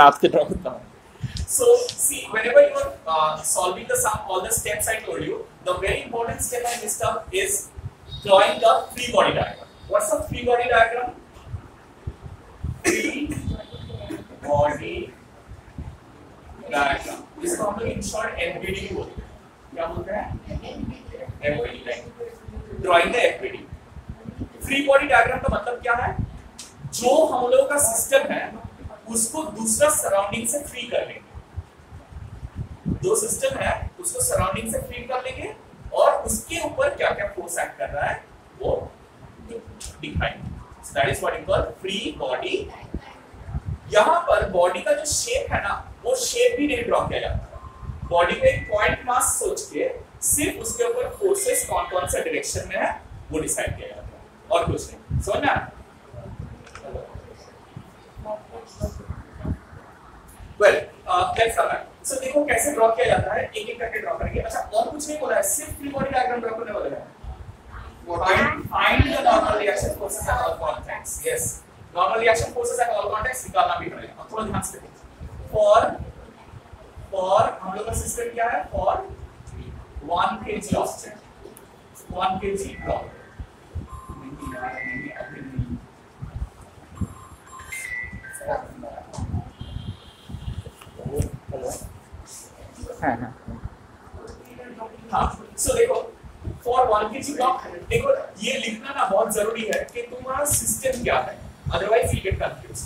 आपसे ड्रॉ करता हूँ So see, whenever you are uh, solving the sum, all the steps I told you, the very important step I missed up is drawing the free body diagram. What's a free body diagram? Free body diagram. इसको हम लोग in short FBD बोलते हैं. क्या बोलते हैं? FBD. Drawing the FBD. Free body diagram का मतलब क्या है जो हम लोगों का सिस्टम है, उसको दूसरा सराउंडिंग से फ्री कर लेंगे। जो सिस्टम है, उसको सराउंडिंग से फ्री कर लेंगे और उसके ऊपर क्या क्या फोर्स एक्ट कर रहा है, वो फ्री बॉडी यहाँ पर बॉडी का जो शेप है ना, वो शेप भी नहीं ड्रॉ किया जाता। बॉडी को एक पॉइंट मास सोच के सिर्फ़ उसके ऊपर फोर्सेस कौन कौन सा डायरेक्शन में है, वो डिसाइड किया जाता है। और कुछ नहीं। समझ well let's come back so देखो कैसे ड्रॉ किया जाता है? एक एक करके ड्रॉ करेंगे। अच्छा और कुछ नहीं बोला है। सिर्फ़ फ्री बॉडी डायग्राम ड्रॉ करने वाला है। Find the normal reaction forces at all contacts. Yes. Normal reaction forces at all contacts निकालना भी पड़ेगा। थोड़ा ध्यान से देखो। For for हम लोग का सिस्टम क्या है? For 1 kg oxygen 1 kg block नहीं यार नहीं अभी नहीं हाँ हाँ हाँ सो देखो for one K ji block देखो ये लिखना ना बहुत ज़रूरी है कि तुम्हारा सिस्टम क्या है। अदरवाइज़ यू गेट कंफ्यूज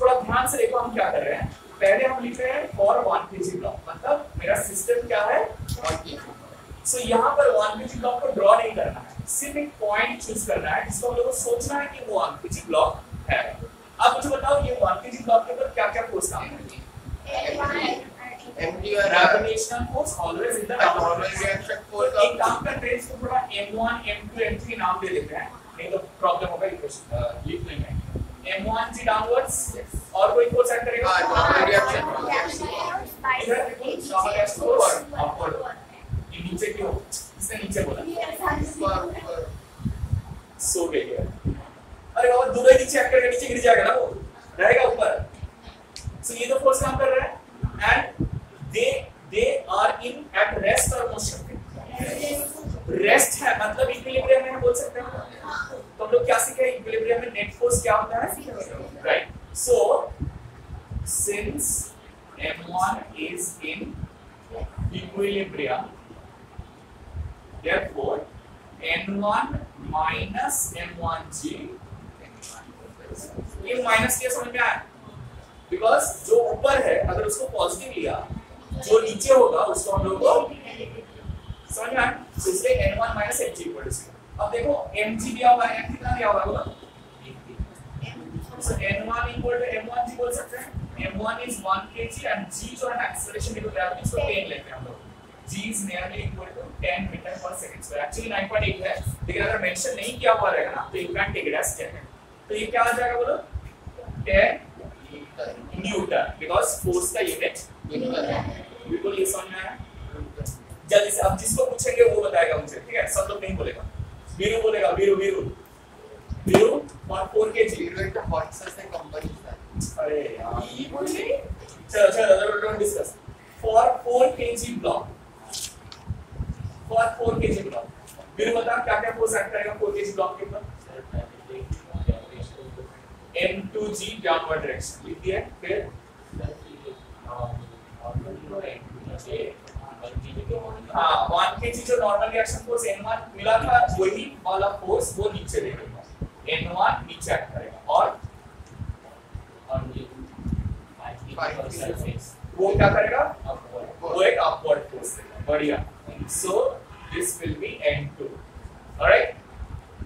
थोड़ा ध्यान से देखो हम क्या कर रहे हैं। पहले हम लिख रहे हैं for one K ji block मतलब मेरा सिस्टम क्या है? सो so, यहाँ पर वन के जी ब्लॉक को ड्रॉ नहीं करना है। सिर्फ़ एक पॉइंट चूज़ करना है जिसको हम लोग को सोचना है कि वो वन के जी ब्लॉक है। अब मुझे बताओ ये वन के जी ब्लॉक के ऊपर क्या क्या फोर्स काम करेंगे MG और gravitational force always in the reaction force तो एक काम करते हैं इसको थोड़ा M1 M2 M3 नाम दे देते हैं। नहीं तो प्रॉब्लम होगा इक्वेशन लिख लेंगे M1 जी डाउनवर्ड्स और कोई फोर्स ऐड करेगा? हाँ, रिएक्शन फोर्स अपवर्ड ये नीचे क्यों इसने नीचे बोला। ऊपर ऊपर सो है अरे बाबा दोनों ही नीचे ऐड करेगा नीचे गिर जाएगा ना वो? रहेगा ऊपर। सो ये तो फोर्स काम कर रहा है and they they are in at rest और मोशन रेस्ट है मतलब इक्विलिब्रियम में हम बोल सकते हैं तो हम लोग क्या सीखे इक्विलिब्रियम में नेट फोर्स क्या होता है? Right so since m1 is in equilibrium therefore n1 minus m1g ये माइनस क्या समझ में आया? बिकॉज़ जो ऊपर है अगर उसको पॉजिटिव लिया जो नीचे होगा उसको हम लोग को समझ में आया? तो इसलिए n1 minus mg equal to अब देखो mg दिया हुआ है m कितना दिया हुआ है बोलो? So n1 equal to m1g बोल सकते हैं m1 is 1 kg and g जो है ना acceleration due to gravity उसको 10 लेते हैं हम लोग g is nearly equal to 10 meter per second. Square actually 9.8 है लेकिन अगर मेंशन नहीं किया हुआ रहेगा ना तो you can take it as 10 तो ये क्या आ जाएगा बोलो? 10 न्यूटन बिकॉज़ फोर्स का यूनिट बिल्कुल ये समझ में आया? जल्दी से, अब जिसको पूछेंगे, वो बताएगा मुझे, ठीक है? सब लोग नहीं बोलेगा। वीरू बोलेगा, वीरू वीरू। वीरू और 4 kg zero into horses and companies है अरे यार। ये बोल रही चलो चलो don't discuss for 4 kg block for 4 kg block Veeru बता क्या क्या फोर्स एक्ट करेगा 4 kg ब्लॉक के ऊपर? M2g डाउनवर्ड डायरेक्शन लिख दिया फिर? हाँ वन के जी जो नॉर्मल रिएक्शन फोर्स n1 मिला था वही वाला फोर्स वो नीचे देगा। N1 नीचे एक्ट करेगा। और वो क्या करेगा? अपवर्ड वो एक अपवर्ड फोर्स देगा। बढ़िया। So this will be n2 alright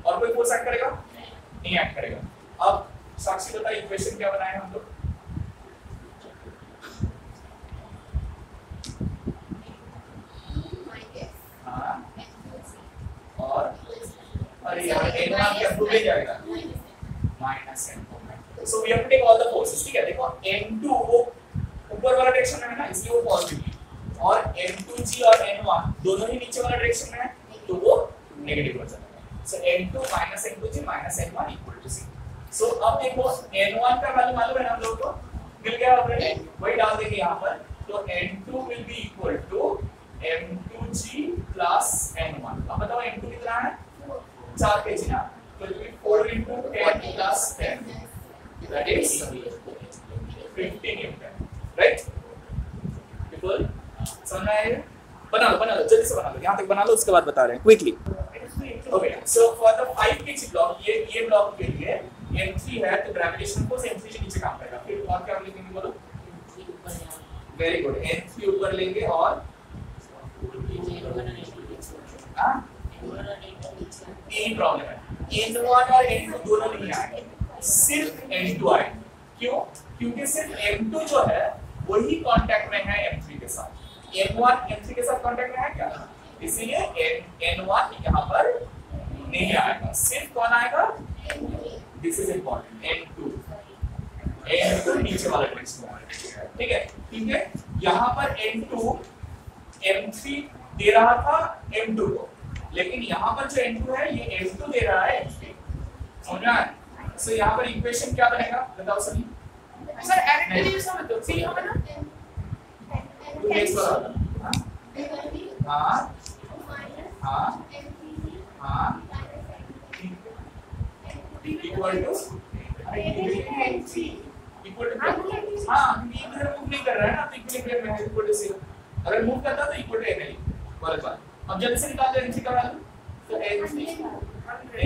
और कोई फोर्स एक्ट करेगा नहीं एक्ट करेगा अब साक्षी बता इक्वेशन क्या बनाए हम लोग हाँ और अरे यार n1 क्या भूल ही जाएगा minus n2 so we have to take all the forces ठीक है देखो n2 वो ऊपर वाला डायरेक्शन में है ना इसलिए वो पॉजिटिव और n2g और n1 दोनों ही नीचे वाला डायरेक्शन में है तो वो नेगेटिव हो जाएगा सो n2 n2g n1 0 सो अब देखो n1 का वैल्यू मालूम है हम लोग को? मिल गया ऑलरेडी वही डाल देंगे यहाँ पर. तो n2 will be equal to m2g plus n1 अब बताओ m2 कितना है? चार के जी ना? Will be 4 into 10 plus 10 that is 50 newton right? People? समझ आया बना लो बना लो जल्दी से बना लो यहाँ तक बना लो उसके बाद बता रहे हैं. Quickly okay so for the 5 KG block ये ये ब्लॉक के लिए m3 है तो ग्रेविटेशन फोर्स m3 के नीचे काम करेगा. फिर और क्या लिखेंगे बोलो? वेरी गुड m3 ऊपर लेंगे और हाँ? यही प्रॉब्लम है. N1 और एन टू दोनों नहीं आए सिर्फ़ n2 आए। क्यों? क्योंकि सिर्फ़ m2 जो है, वही कांटेक्ट में है m3 के साथ। N1 m3 के साथ कांटेक्ट में है क्या? इसीलिए n n1 यहाँ पर नहीं आएगा। सिर्फ़ कौन आएगा? This is important n2 n2 नीचे वाला टेक्स्ट ठीक है ठीक है? यहाँ पर n2 m3 दे रहा था एम टू को। लेकिन यहाँ पर जो n2 है ये m2 दे रहा है समझ में आया सो यहाँ पर इक्वेशन क्या बनेगा? बताओ सभी. सर एडिट के लिए सी होगा ना? टू एक्स बराबर. हाँ? हाँ? हाँ? इक्वल टू इक्वल टू हाँ इधर मूव नहीं कर रहा है ना तो इक्वल टू अगर मूव करता तो इक्वल टू एन गलत बात अब जल्दी से निकाल दो n3 का वैल्यू तो n3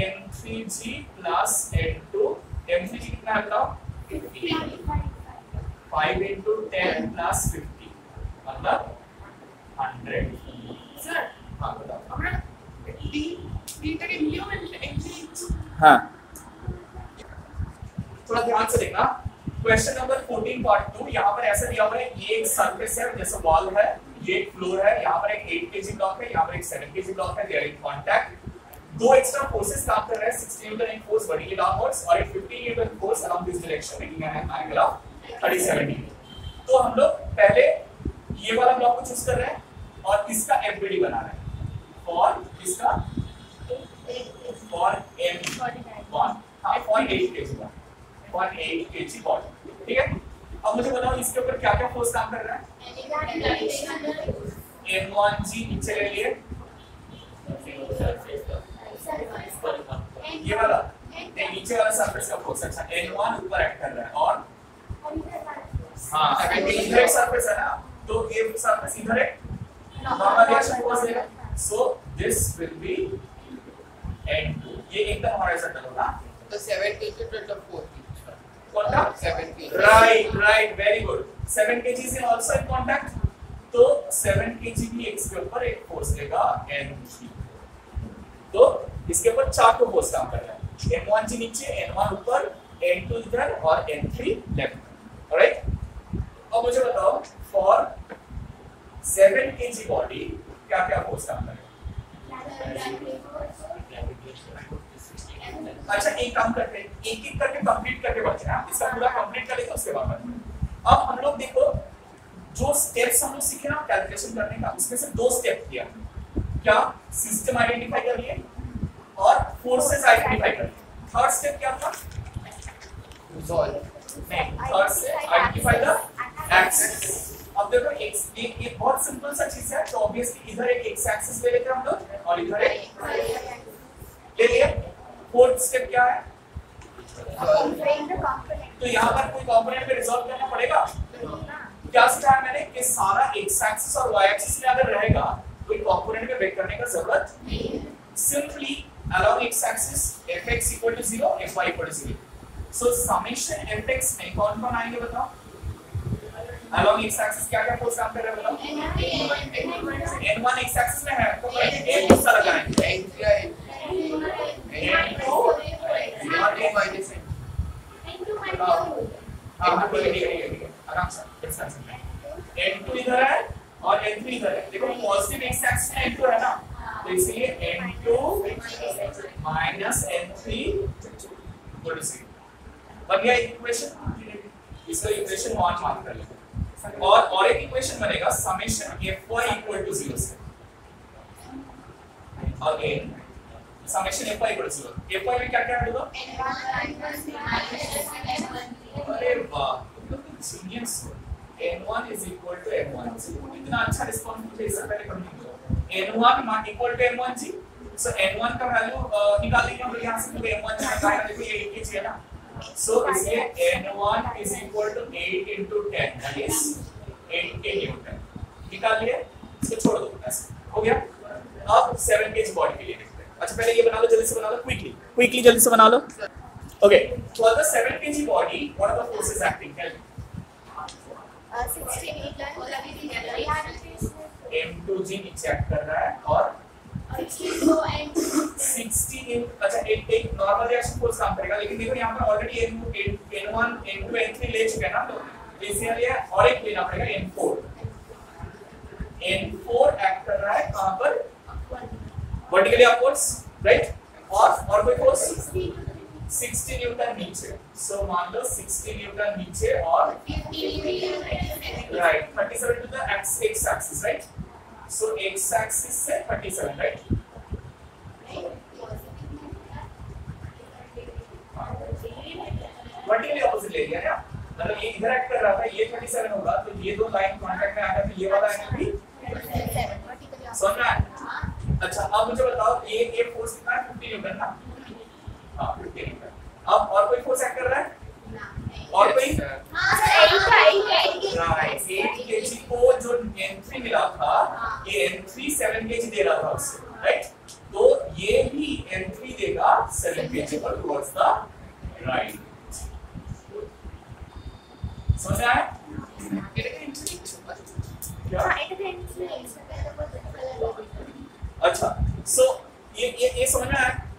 n3g plus n2 m3g कितना है बताओ? 5 into 10 plus 50 मतलब 100 सर हाँ बताओ। हमरा डी डी तक लियो एंट्री हाँ थोड़ा ध्यान से देखना। क्वेश्चन नंबर 14 पार्ट 2 यहाँ पर ऐसा दिया हुआ है ये एक सरफेस है जैसे वॉल है। ये एक फ्लोर है, यहाँ पर एक 8 केजी ब्लॉक है, यहाँ पर एक 7 केजी ब्लॉक है दे आर इन कांटेक्ट दो एक्स्ट्रा फोर्सेस काम कर रहे हैं 60 newton in force vertically downwards और एक 50 newton force direction making an angle of 37 degree तो हम लोग पहले ये वाला ब्लॉक को चूज़ कर रहे हैं और इसका एफबीडी बना रहे हैं। और इसका? हाँ एट के एट के ठीक है? अब मुझे बताओ, इसके ऊपर क्या क्या फोर्स काम कर रहा है? एम वन जी नीचे ले लिए। ये वाला। नहीं, नीचे वाला सरफेस का फोर्स अच्छा एन वन ऊपर एक्ट कर रहा है, और? हाँ अगर इधर एक सरफेस है ना तो ये सरफेस इधर एक नॉर्मल रिएक्शन फोर्स देगा so this will be n2 ये एकदम हॉरिजॉन्टल होगा। तो 7 kg to 4 सा 7 kg. Right right very good 7 kg से आल्सो इन कांटेक्ट तो 7 kg भी इसके ऊपर एक फोर्स देगा n3 तो इसके ऊपर चार को फोर्स काम कर रहा है n1 जी नीचे n1 ऊपर n2 इधर और n3 लेफ़्ट ऑलराइट अब मुझे बताओ फॉर 7 kg बॉडी क्या क्या फोर्स काम करेगा अच्छा एक काम करते हैं एक एक करके कंप्लीट करके बढ़ते हैं इसका पूरा कंप्लीट कर लेते उसके बाद हैं। अब हम लोग देखो जो स्टेप्स हम लोग सीखे ना कैलकुलेशन करने का उसमें से दो स्टेप किया। क्या? सिस्टम आइडेंटिफाई कर लिए और फोर्सेस आइडेंटिफाई कर लिए। थर्ड स्टेप क्या था. नहीं थर्ड से आइडेंटिफाई द एक्सिस अब देखो एक एक एक बहुत सिंपल सा चीज़ है तो ऑब्वियसली इधर एक एक्स एक्सिस ले लेते हैं हम लोग और इधर एक। ले लिए? फोर्थ स्टेप क्या है? तो यहाँ पर कोई कंपोनेंट पे रिजॉल्व करना पड़ेगा? क्या सिखाया मैंने कि सारा एक्स एक्सिस और वाई एक्सिस में अगर रहेगा, कोई कंपोनेंट पे ब्रेक करने का ज़रूरत simply along x axis fx equal to 0 fy equal to 0 so, summation fx में कौन कौन आएँगे बताओ? Along x axis क्या क्या फोर्स काम कर रहे हैं बताओ? N1 x axis में है तो एक दूसरा लगाएँगे N3 n2 और A minus N. हाँ हाँ ठीक है ठीक है ठीक है, ठीक है आराम से x axis में n2 इधर है और n3 इधर है। देखो पॉजिटिव x axis में n2 है ना? तो इसलिए n2 minus n3 equal to 0 बन गया इक्वेशन इसका इक्वेशन 1 मार्क कर लेते और और एक इक्वेशन बनेगा समेशन fy इक्वल टू 0 से। Again summation fy equal to 0 fy में क्या क्या अरे वाह तुम लोग तो n1 is equal to m1 जी इतना अच्छा रिस्पांस मुझे इससे पहले कभी नहीं मिला। N1 मान equal to m1 ji so n1 का वैल्यू निकाल लेंगे हम यहाँ से तो m1 का वैल्यू देखो, ये लीकेज चाहिए ना सो इसलिए n1 is equal to 8 10 that is 8 के न्यूटन निकाल लिए इसको छोड़ दो ऐसे हो गया? अब 7 केज बॉडी के लिए देखते हैं। अच्छा पहले ये बना लो, जल्दी से बना लो क्विकली क्विकली जल्दी से बना लो। Okay for the 7 kg body what are the forces acting help M2 जीन एक्सेप्ट कर रहा है और 16 इन अच्छा एक एक नॉर्मल रिएक्शन कोर्स काम करेगा। लेकिन देखो, यहाँ पर ऑलरेडी N1 N2 N3 ले चुके हैं ना तो एसीएल या और एक लेना पड़ेगा N4 N4 एक्ट कर रहा है, कहाँ पर? वर्टिकली अपवर्ड्स राइट और और कोई कोर्स 60 न्यूटन नीचे। सो मान लो 60 न्यूटन नीचे और right 37 to the x x axis right? So x axis से 37 right? वर्टिकली ऑपोजिट ले लिया ना मतलब ये इधर एक्ट कर रहा था ये 37 होगा तो ये दो लाइन कांटेक्ट में आकर तो ये वाला एंगल भी समझ में अच्छा अब मुझे बताओ ये ये फोर्स कितना 50 न्यूटन ना? 50 न्यूटन अब और कोई फोर्स एक्ट कर रहा है और कोई राइट एट केजी को जो n3 मिला था ये n3 7 केजी दे रहा था उससे राइट तो ये भी n3 देगा 7 केजी पर टुवर्ड्स द राइट समझ आया क्या अच्छा सो ये ये ये समझ में आया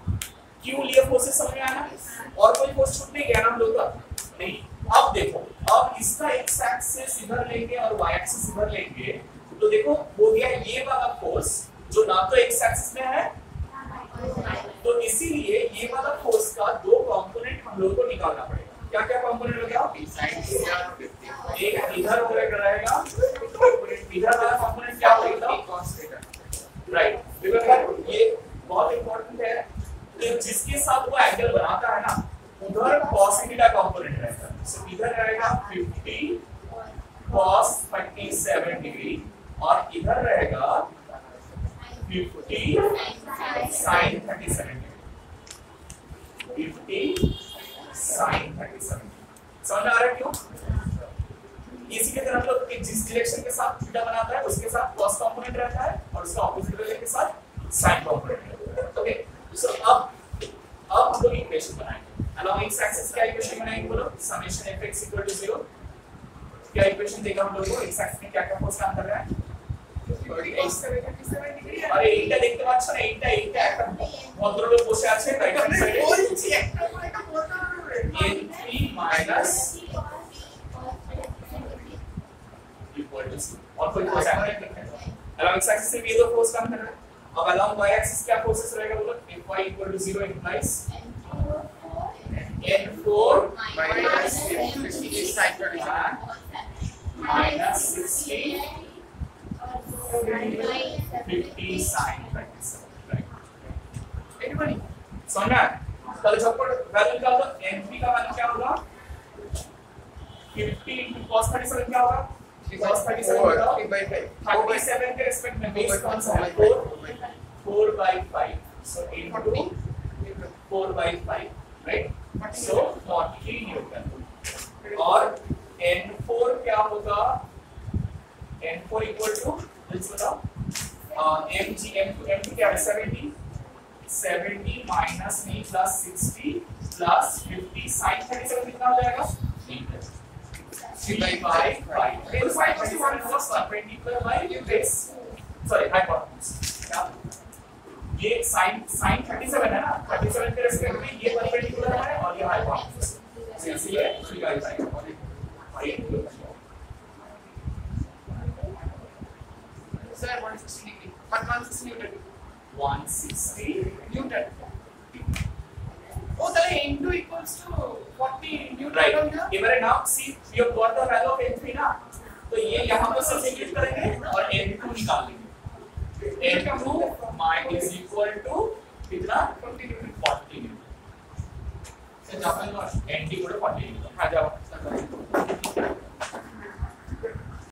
क्यों लिए फोर्सेस समझ में आया ना? और कोई फोर्स छूट नहीं गया ना हम लोग का? नहीं। अब देखो अब इसका एक्स एक्सिस इधर लेंगे और वाई एक्सिस इधर लेंगे तो देखो हो गया ये वाला फोर्स जो ना तो एक्स एक्सिस में है तो इसीलिए ये वाला फोर्स का दो कंपोनेंट हम लोग को निकालना पड़ेगा। क्या क्या कंपोनेंट हो गया? एक इधर हो रहेगा इधर वाला कंपोनेंट क्या होगा राइट बिकॉज़ ये बहुत इंपॉर्टेंट है जिसके साथ वो एंगल बनाता है ना, उधर cos थीटा कंपोनेंट रहेगा सो इधर रहेगा 50 cos 37 डिग्री और इधर रहेगा 50 sin 37 डिग्री 50 sin 37 समझ आ रहा है क्यों? इसी के तरह हम लोग जिस डायरेक्शन के साथ थीटा बनाता है, उसके साथ cos कंपोनेंट रहता है और उसका ऑपोजिट वाले के साथ sin कंपोनेंट रहता है ओके सो अब अब हम लोग इक्वेशन बनाएँगे along x axis क्या इक्वेशन बनाएँगे बोलो summation fx equal to 0 क्या इक्वेशन देगा हम लोग को x axis में क्या क्या फोर्स काम कर रहा है আরে এইটা দেখতে পাচ্ছ না এইটা এইটা একটা ভদ্রলোক বসে আছে রাইট হ্যান্ড সাইডে n3 minus equal to 0 और कोई फोर्स एक्ट नहीं कर रहा along x axis से भी ये दो फोर्स काम कर रहा है अब along y axis क्या फोर्सेस रहेगा बोलो if y equal to 0 implies n4 minus 50 sin 37 minus 60 50 sin 27 right anybody समझ? चलो झटपट वैल्यू निकाल दो n3 का वैल्यू क्या होगा 50 into cos 37 क्या होगा cos 37 होगा 37 के रिस्पेक्ट में बेस कौन सा है 4 4 by 5 so into 4 by 5 right so 40 newton और n4 क्या होगा n4 equal to जल्दी बताओ mg m2 m2 क्या है 70 70 minus me plus 60 plus 50 sin 37 कितना हो जाएगा 3 by 5 5 तो sin 37 was perpendicular by base sorry hypotenuse ये sin sin 37 है ना 37 के रेस्पेक्ट में ये परपेंडिकुलर है और ये हाइपोटेन्यूज तो इसलिए 3 by 5 Sir, 160 degree. But 160 Newton. 160 Newton. Oh, the N2 equals to 40 Newton right even now see you have got the value of n3 ना तो ये यहाँ पर सब्स्टिट्यूट करेंगे और n2 निकाल लेंगे n2 my is equal to कितना 40 न्यूटन 40 न्यूटन जापान nd को 40 न्यूटन हाँ जाओ